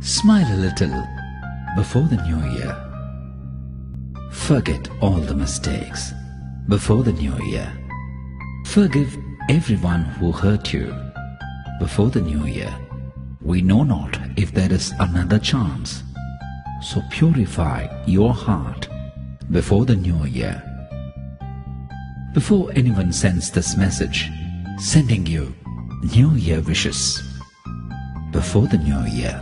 Smile a little before the new year. Forget all the mistakes before the new year. Forgive everyone who hurt you before the new year. We know not if there is another chance. So purify your heart before the new year. Before anyone sends this message, sending you New Year wishes before the new year.